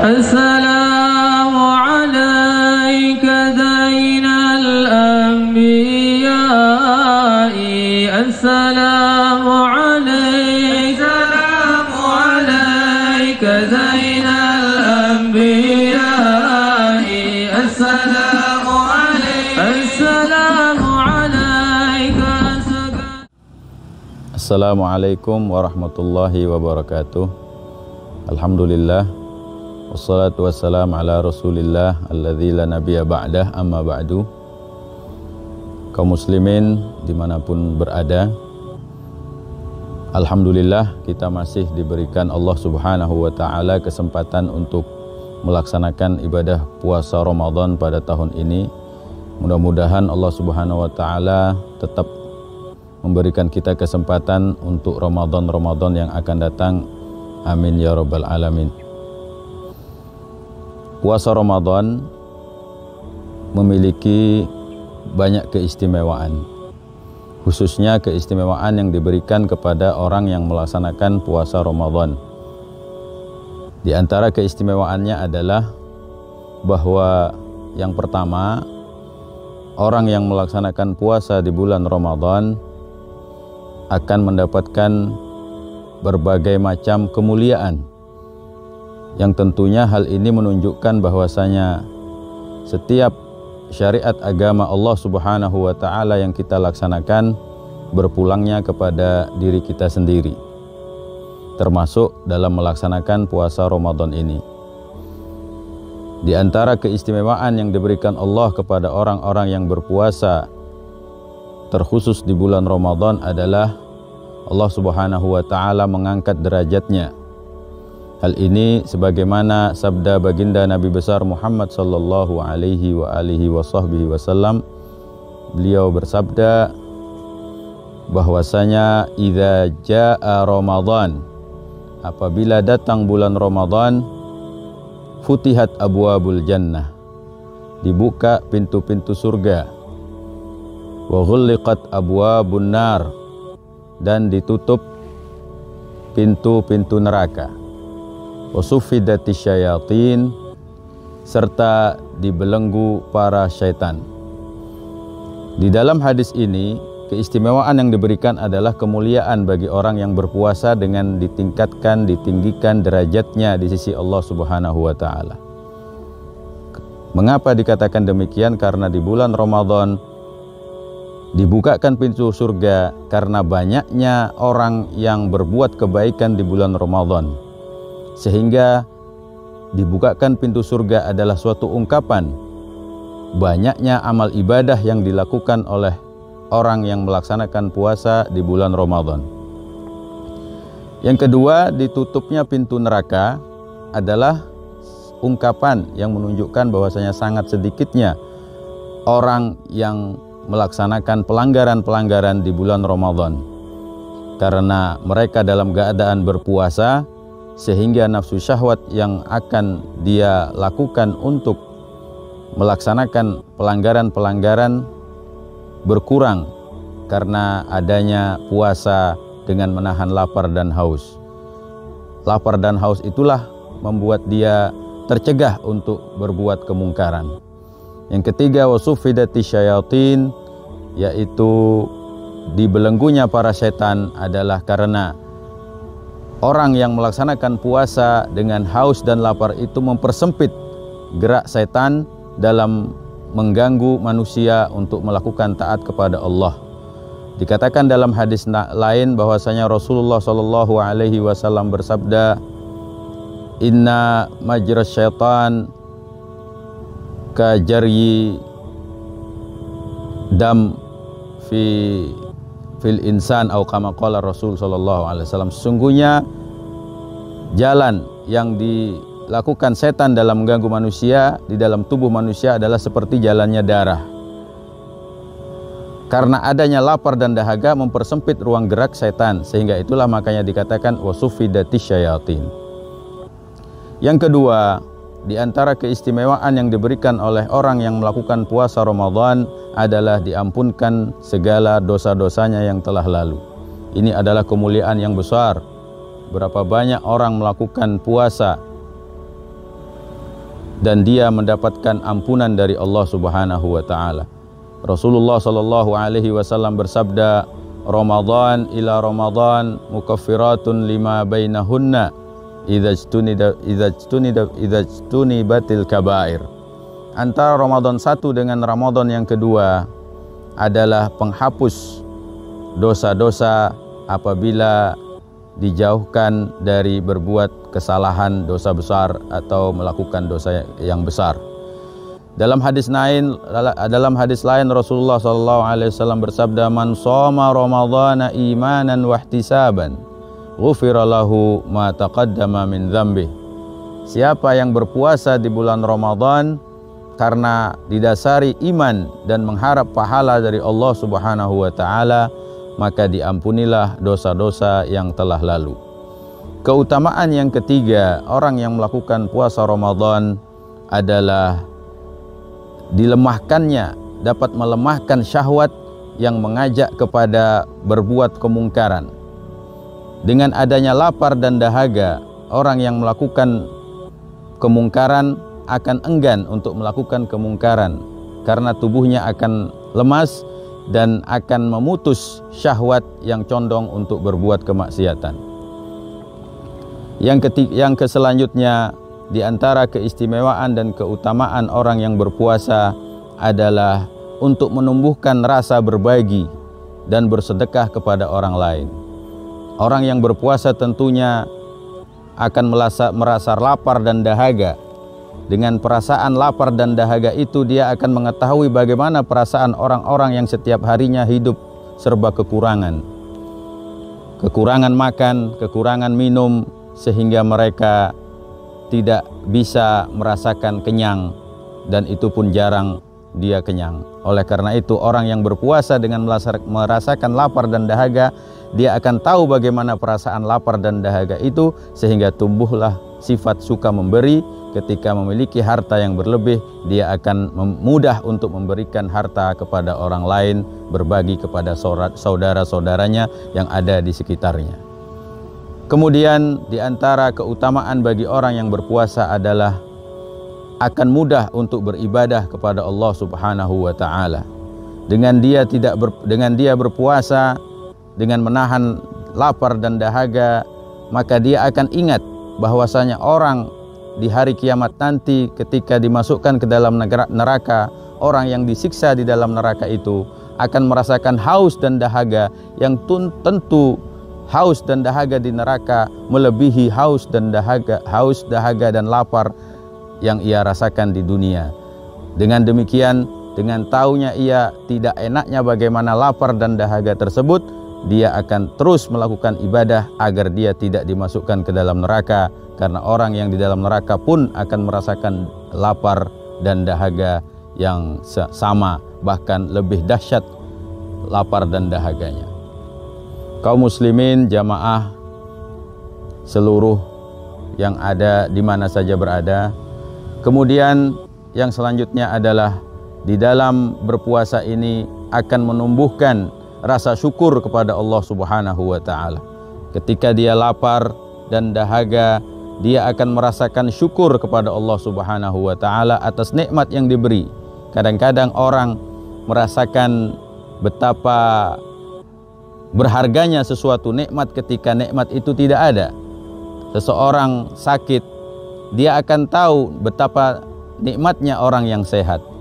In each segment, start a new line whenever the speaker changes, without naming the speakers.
السلام عليك زين الأنبياء. السلام عليك. السلام عليك زين الأنبياء. السلام عليك. السلام عليك.
Assalamualaikum warahmatullahi wabarakatuh Alhamdulillah Wassalatu wassalam ala rasulillah la ba'dah amma ba'du Kaum muslimin di mana pun berada Alhamdulillah kita masih diberikan Allah subhanahu wa ta'ala kesempatan untuk melaksanakan ibadah puasa Ramadan pada tahun ini Mudah-mudahan Allah subhanahu wa ta'ala tetap memberikan kita kesempatan untuk Ramadan-Ramadan yang akan datang. Amin ya rabbal alamin. Puasa Ramadan memiliki banyak keistimewaan. Khususnya keistimewaan yang diberikan kepada orang yang melaksanakan puasa Ramadan. Di antara keistimewaannya adalah bahwa yang pertama, orang yang melaksanakan puasa di bulan Ramadan akan mendapatkan berbagai macam kemuliaan yang tentunya hal ini menunjukkan bahwasanya setiap syariat agama Allah Subhanahu wa taala yang kita laksanakan berpulangnya kepada diri kita sendiri termasuk dalam melaksanakan puasa Ramadan ini di antara keistimewaan yang diberikan Allah kepada orang-orang yang berpuasa terkhusus di bulan Ramadan adalah Allah Subhanahu wa taala mengangkat derajatnya. Hal ini sebagaimana sabda baginda Nabi besar Muhammad sallallahu alaihi wa alihi wasallam beliau bersabda bahwasanya idza jaa Ramadan apabila datang bulan Ramadan futihat abwabul jannah dibuka pintu-pintu surga wa ghulliqat abwabun nar dan ditutup pintu-pintu neraka wa suffidati syayatin serta dibelenggu para syaitan di dalam hadis ini keistimewaan yang diberikan adalah kemuliaan bagi orang yang berpuasa dengan ditingkatkan ditinggikan derajatnya di sisi Allah Subhanahu wa taala Mengapa dikatakan demikian? Karena di bulan Ramadan dibukakan pintu surga karena banyaknya orang yang berbuat kebaikan di bulan Ramadan. Sehingga dibukakan pintu surga adalah suatu ungkapan banyaknya amal ibadah yang dilakukan oleh orang yang melaksanakan puasa di bulan Ramadan. Yang kedua, ditutupnya pintu neraka adalah ungkapan yang menunjukkan bahwasanya sangat sedikitnya orang yang melaksanakan pelanggaran-pelanggaran di bulan Ramadan karena mereka dalam keadaan berpuasa sehingga nafsu syahwat yang akan dia lakukan untuk melaksanakan pelanggaran-pelanggaran berkurang karena adanya puasa dengan menahan lapar dan haus. Lapar dan haus itulah membuat dia tercegah untuk berbuat kemungkaran. Yang ketiga wasufidati syayatin yaitu dibelenggunya para setan adalah karena orang yang melaksanakan puasa dengan haus dan lapar itu mempersempit gerak setan dalam mengganggu manusia untuk melakukan taat kepada Allah. Dikatakan dalam hadis lain bahwasanya Rasulullah Shallallahu alaihi wasallam bersabda, "Inna majras syaitan kajari dam fi fil insan atau kama qala Rasul sallallahu alaihi wasallam sesungguhnya jalan yang dilakukan setan dalam mengganggu manusia di dalam tubuh manusia adalah seperti jalannya darah. Karena adanya lapar dan dahaga mempersempit ruang gerak setan sehingga itulah makanya dikatakan wasufidati syayatin yang kedua di antara keistimewaan yang diberikan oleh orang yang melakukan puasa Ramadan adalah diampunkan segala dosa-dosanya yang telah lalu. Ini adalah kemuliaan yang besar. Berapa banyak orang melakukan puasa dan dia mendapatkan ampunan dari Allah Subhanahu wa taala. Rasulullah sallallahu alaihi wasallam bersabda, "Ramadan ila Ramadan mukaffiratun lima bainahunna ijtunibatil kabair." Antara Ramadan satu dengan Ramadan yang kedua adalah penghapus dosa-dosa apabila dijauhkan dari berbuat kesalahan dosa besar atau melakukan dosa yang besar. Dalam hadis lain dalam hadis lain Rasulullah sallallahu alaihi wasallam bersabda man shoma ramadhana imanan wa ihtisaban ghufira ma taqaddama min. Siapa yang berpuasa di bulan Ramadan karena didasari iman dan mengharap pahala dari Allah Subhanahu wa taala, maka diampunilah dosa-dosa yang telah lalu. Keutamaan yang ketiga, orang yang melakukan puasa Ramadan adalah dilemahkannya dapat melemahkan syahwat yang mengajak kepada berbuat kemungkaran. Dengan adanya lapar dan dahaga, orang yang melakukan kemungkaran akan enggan untuk melakukan kemungkaran karena tubuhnya akan lemas dan akan memutus syahwat yang condong untuk berbuat kemaksiatan. Yang ketik, yang keselanjutnya di antara keistimewaan dan keutamaan orang yang berpuasa adalah untuk menumbuhkan rasa berbagi dan bersedekah kepada orang lain. Orang yang berpuasa tentunya akan merasa, merasa lapar dan dahaga. Dengan perasaan lapar dan dahaga itu dia akan mengetahui bagaimana perasaan orang-orang yang setiap harinya hidup serba kekurangan. Kekurangan makan, kekurangan minum sehingga mereka tidak bisa merasakan kenyang dan itu pun jarang dia kenyang. Oleh karena itu orang yang berpuasa dengan merasakan lapar dan dahaga dia akan tahu bagaimana perasaan lapar dan dahaga itu sehingga tumbuhlah sifat suka memberi ketika memiliki harta yang berlebih dia akan mudah untuk memberikan harta kepada orang lain berbagi kepada saudara-saudaranya yang ada di sekitarnya. Kemudian di antara keutamaan bagi orang yang berpuasa adalah akan mudah untuk beribadah kepada Allah Subhanahu wa taala. Dengan dia tidak ber, dengan dia berpuasa dengan menahan lapar dan dahaga, maka dia akan ingat bahwasanya orang di hari kiamat nanti ketika dimasukkan ke dalam neraka, orang yang disiksa di dalam neraka itu akan merasakan haus dan dahaga yang tentu haus dan dahaga di neraka melebihi haus dan dahaga haus dahaga dan lapar yang ia rasakan di dunia. Dengan demikian dengan taunya ia tidak enaknya bagaimana lapar dan dahaga tersebut dia akan terus melakukan ibadah agar dia tidak dimasukkan ke dalam neraka karena orang yang di dalam neraka pun akan merasakan lapar dan dahaga yang sama bahkan lebih dahsyat lapar dan dahaganya kaum muslimin jamaah seluruh yang ada di mana saja berada. Kemudian yang selanjutnya adalah di dalam berpuasa ini akan menumbuhkan rasa syukur kepada Allah Subhanahu wa taala. Ketika dia lapar dan dahaga, dia akan merasakan syukur kepada Allah Subhanahu wa taala atas nikmat yang diberi. Kadang-kadang orang merasakan betapa berharganya sesuatu nikmat ketika nikmat itu tidak ada. Seseorang sakit, dia akan tahu betapa nikmatnya orang yang sehat.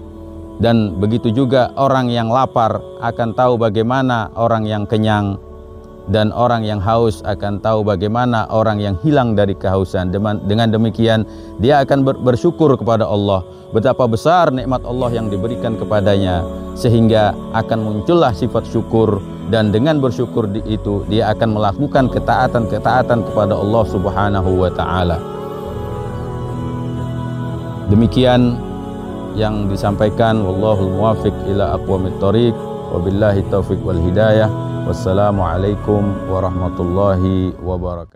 Dan begitu juga orang yang lapar akan tahu bagaimana orang yang kenyang dan orang yang haus akan tahu bagaimana orang yang hilang dari kehausan. Dengan demikian dia akan bersyukur kepada Allah betapa besar nikmat Allah yang diberikan kepadanya sehingga akan muncullah sifat syukur dan dengan bersyukur di itu dia akan melakukan ketaatan-ketaatan kepada Allah Subhanahu wa taala. Demikian yang disampaikan wallahul muwafiq ila aqwamit thoriq wabillahi taufik wal hidayah. Wassalamualaikum warahmatullahi wabarakatuh